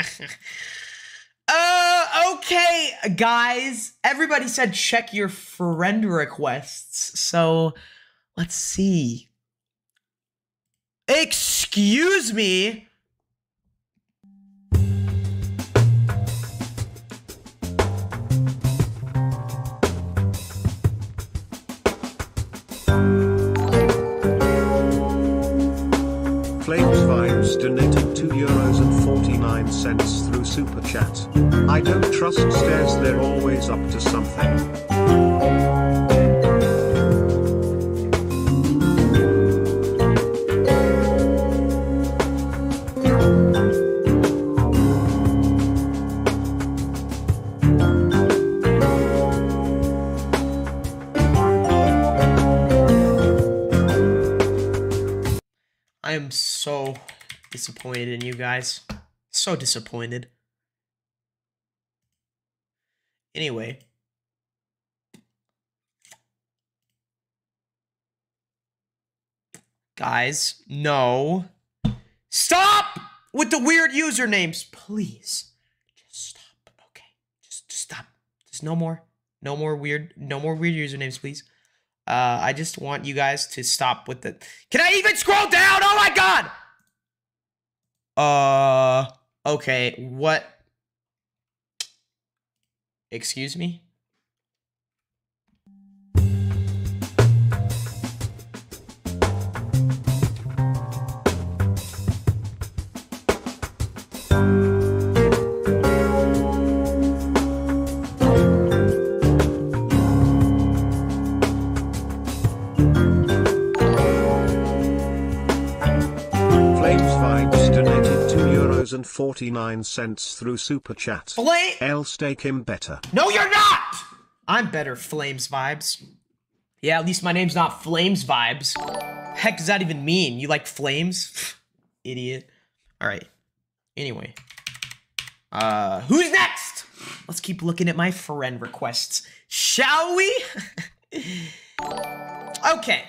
uh, okay, guys. Everybody said check your friend requests. So let's see. Excuse me. Cents through Super Chat. I don't trust stairs, they're always up to something. I am so disappointed in you guys. So disappointed. Anyway. Guys, no. Stop with the weird usernames, please. Just stop. Okay. Just, just stop. Just no more. No more weird no more weird usernames, please. Uh, I just want you guys to stop with the. Can I even scroll down? Oh my god! Uh, okay. What? Excuse me? $2.49 through Super Chat. Flame? I'll stake him better. No, you're not! I'm better, Flames Vibes. Yeah, at least my name's not Flames Vibes. Heck does that even mean? You like flames? Idiot. All right. Anyway. Uh, who's next? Let's keep looking at my friend requests, shall we? okay.